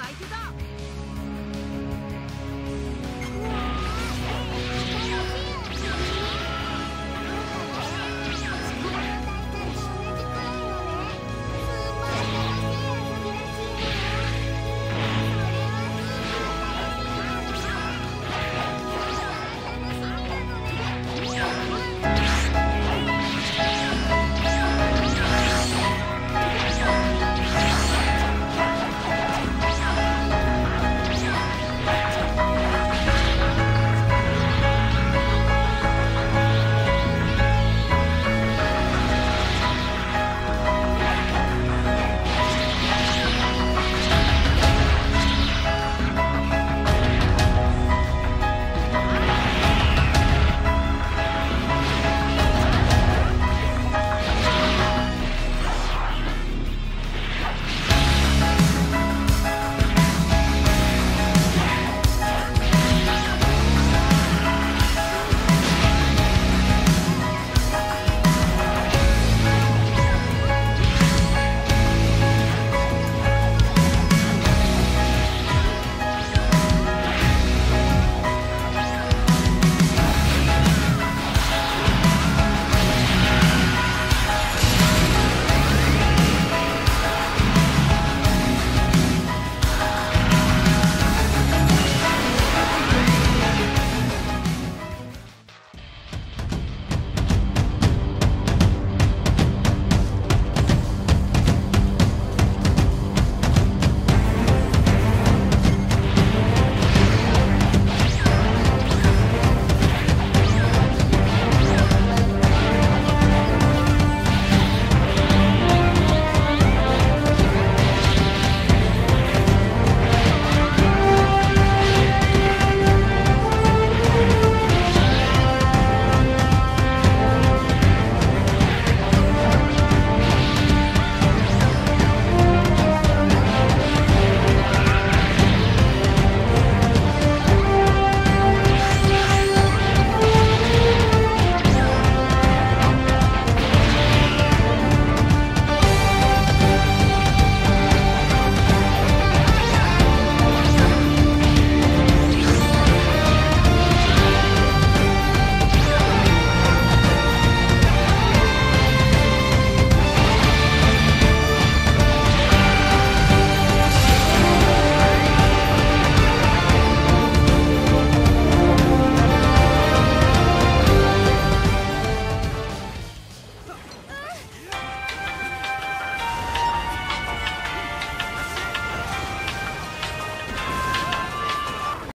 相爱之。